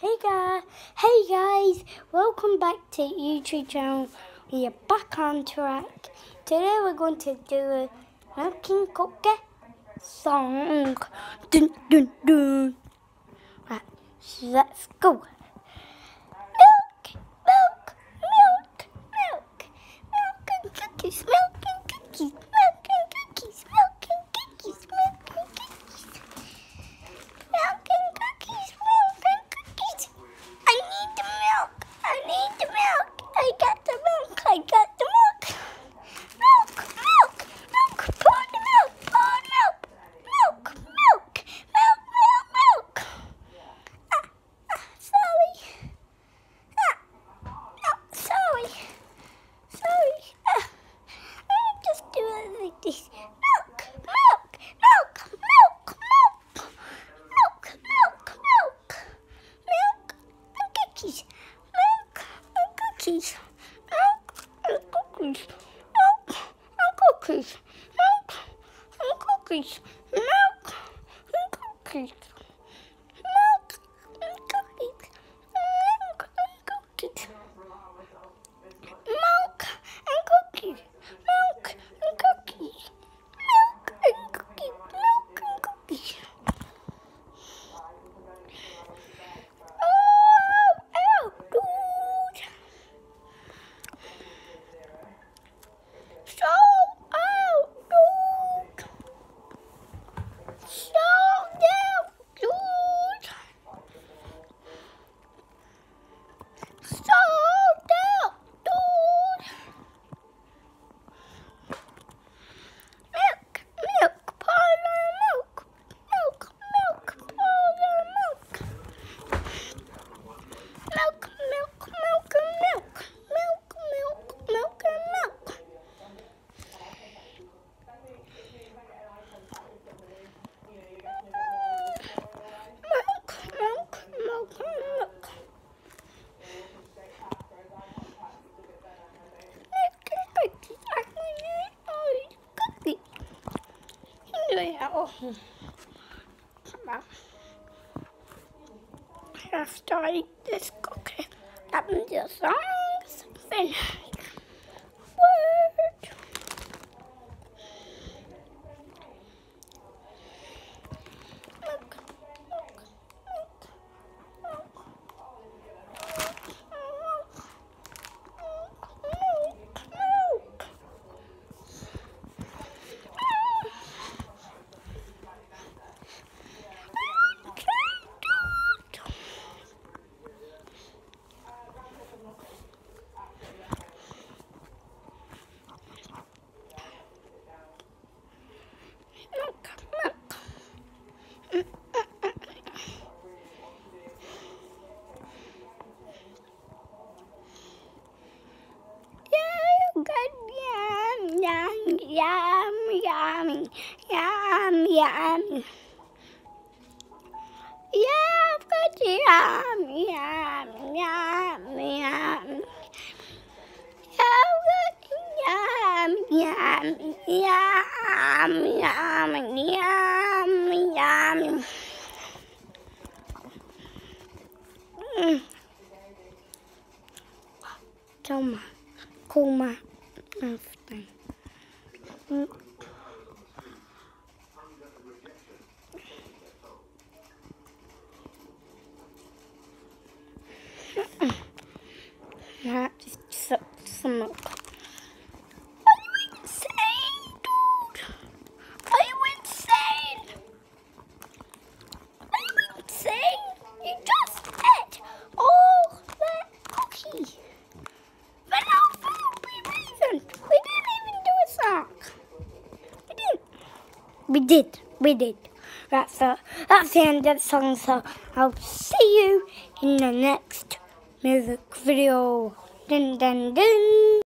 Hey guys, hey guys, welcome back to YouTube channel. We are back on track. Today we're going to do a milking cookie song. Dun dun dun. Right, so let's go. Milk, milk, milk, milk, milk and cookies, milk and cookies, milk and cookies, milk and cookies, milk and cookies. Milk and cookies, milk and cookies. I need the milk. I need the milk. I got the milk. I got the milk. Milk, milk, milk. Pour the milk. Pour the milk. Milk, milk, milk, milk, milk. Ah, ah, sorry. Ah, no, sorry. Sorry. Ah, let me just do it like this. Milk, milk, milk, milk, milk. Milk, milk, milk. Milk and cookies. Milk and cookies. Milk and cookies. Milk and cookies. Milk cookies. Milk cookies. really oh. have to I this cookie. That means there's something. Yum, yum, yum. Yeah, I've got yum, yum, yum, yum. Yum, yum, yum, yum, yum, yum. Mm. Come on, cool my mouth thing. Mm. Yeah, just some milk. Are you insane, dude? Are you insane? Are you insane? You just ate all that cookie. For no reason. We didn't even do a. We did. We did. Right, so that's the end of the song. So I'll see you in the next music video. Dun dun dun.